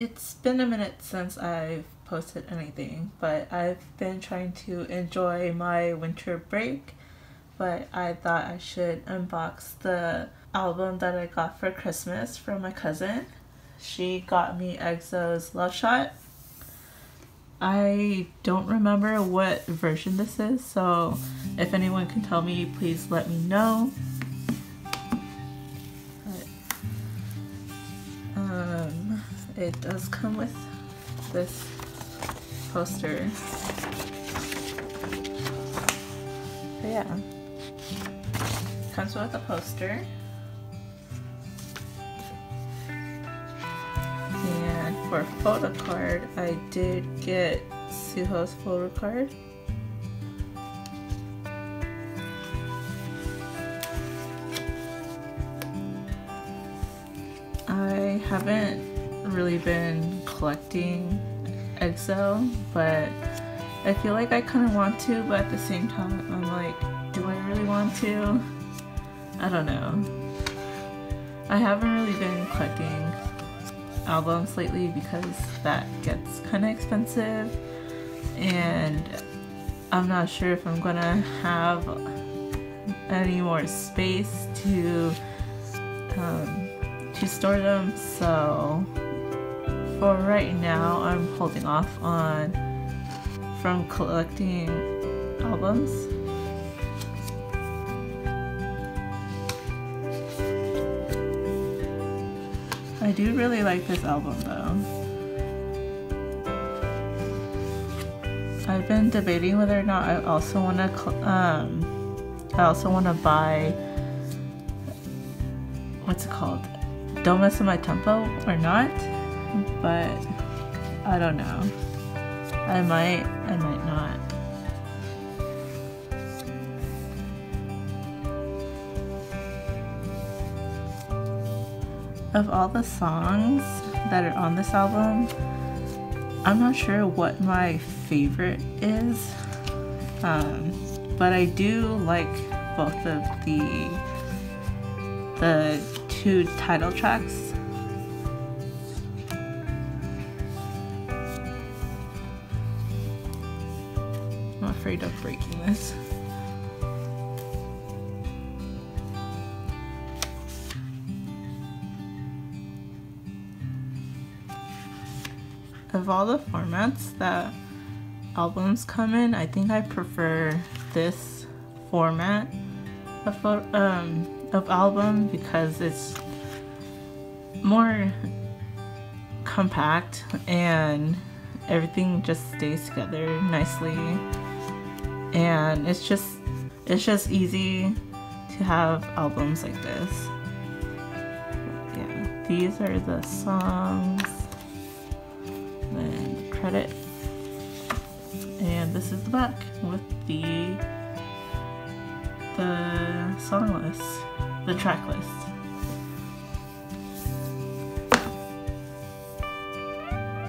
It's been a minute since I've posted anything, but I've been trying to enjoy my winter break. But I thought I should unbox the album that I got for Christmas from my cousin. She got me EXO's Love Shot. I don't remember what version this is, so if anyone can tell me, please let me know. It does come with this poster. But yeah, comes with a poster. And for photo card, I did get Suho's photo card. I haven't really been collecting EXO, but I feel like I kind of want to, but at the same time, I'm like, do I really want to? I don't know. I haven't really been collecting albums lately because that gets kind of expensive, and I'm not sure if I'm gonna have any more space to um, to store them, so for right now, I'm holding off on from collecting albums. I do really like this album though. I've been debating whether or not I also want to um I also want to buy what's it called? Don't mess with my tempo or not but I don't know. I might, I might not. Of all the songs that are on this album, I'm not sure what my favorite is, um, but I do like both of the the two title tracks afraid of breaking this. Of all the formats that albums come in, I think I prefer this format of, um, of album because it's more compact and everything just stays together nicely and it's just it's just easy to have albums like this. Yeah these are the songs. And the credit. And this is the back with the the song list the track list